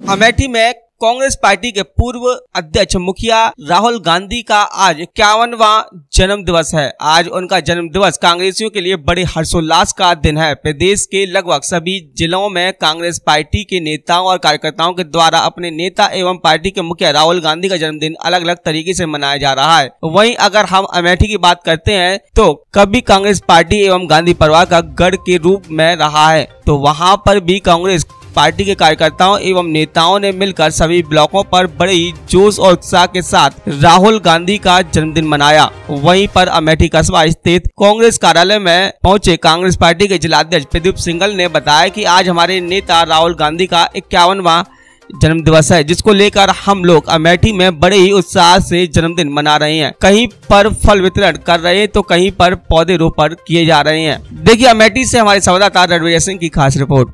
अमेठी में कांग्रेस पार्टी के पूर्व अध्यक्ष मुखिया राहुल गांधी का आज इक्यावनवा जन्म दिवस है। आज उनका जन्म दिवस कांग्रेसियों के लिए बड़े हर्षोल्लास का दिन है। प्रदेश के लगभग सभी जिलों में कांग्रेस पार्टी के नेताओं और कार्यकर्ताओं के द्वारा अपने नेता एवं पार्टी के मुखिया राहुल गांधी का जन्मदिन अलग अलग तरीके से मनाया जा रहा है। वहीं अगर हम अमेठी की बात करते हैं तो कभी कांग्रेस पार्टी एवं गांधी परिवार का गढ़ के रूप में रहा है तो वहाँ पर भी कांग्रेस पार्टी के कार्यकर्ताओं एवं नेताओं ने मिलकर सभी ब्लॉकों पर बड़े ही जोश और उत्साह के साथ राहुल गांधी का जन्मदिन मनाया। वहीं पर अमेठी कस्बा स्थित कांग्रेस कार्यालय में पहुँचे कांग्रेस पार्टी के जिलाध्यक्ष प्रदीप सिंगल ने बताया कि आज हमारे नेता राहुल गांधी का इक्यावनवा जन्म दिवस है, जिसको लेकर हम लोग अमेठी में बड़े ही उत्साह से जन्मदिन मना रहे हैं। कहीं पर फल वितरण कर रहे हैं तो कहीं पर पौधे रोपण किए जा रहे हैं। देखिए, अमेठी से हमारे संवाददाता रणवीर सिंह की खास रिपोर्ट।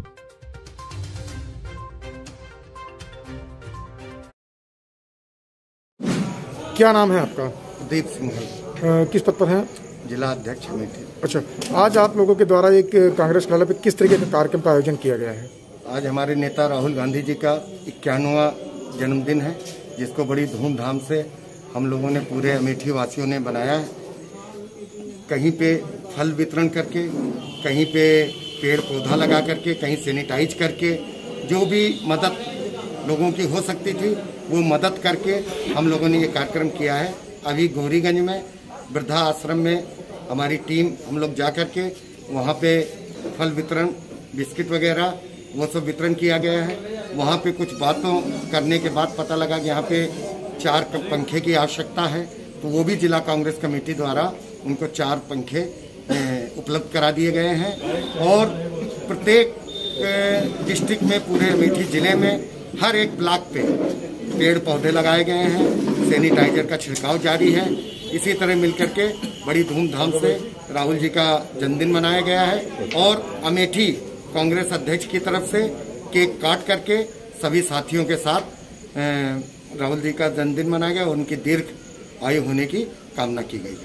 क्या नाम है आपका? दीप सिंह किस पद पर हैं? जिला अध्यक्ष अमेठी अच्छा आज आप लोगों के द्वारा एक कांग्रेस कार्यालय पर किस तरीके के कार्यक्रम का आयोजन किया गया है? आज हमारे नेता राहुल गांधी जी का इक्यानवा जन्मदिन है जिसको बड़ी धूमधाम से हम लोगों ने पूरे अमेठी वासियों ने बनाया है। कहीं पे फल वितरण करके कहीं पे पेड़ पौधा लगा करके कहीं सैनिटाइज करके जो भी मदद लोगों की हो सकती थी वो मदद करके हम लोगों ने ये कार्यक्रम किया है। अभी गौरीगंज में, वृद्धा आश्रम में हमारी टीम हम लोग जा करके वहाँ पे फल वितरण, बिस्किट वगैरह, वो सब वितरण किया गया है। वहाँ पे कुछ बातों करने के बाद पता लगा कि यहाँ पे चार पंखे की आवश्यकता है। तो वो भी जिला कांग्रेस कमेटी द्वारा उनको चार पंखे उपलब्ध करा दिए गए हैं। और प्रत्येक डिस्ट्रिक्ट में, पूरे अमेठी ज़िले में हर एक ब्लॉक पे पेड़ पौधे लगाए गए हैं, सैनिटाइजर का छिड़काव जारी है। इसी तरह मिलकर के बड़ी धूमधाम से राहुल जी का जन्मदिन मनाया गया है और अमेठी कांग्रेस अध्यक्ष की तरफ़ से केक काट करके सभी साथियों के साथ राहुल जी का जन्मदिन मनाया गया और उनकी दीर्घ आयु होने की कामना की गई।